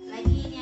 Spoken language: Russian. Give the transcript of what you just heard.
Надеюсь.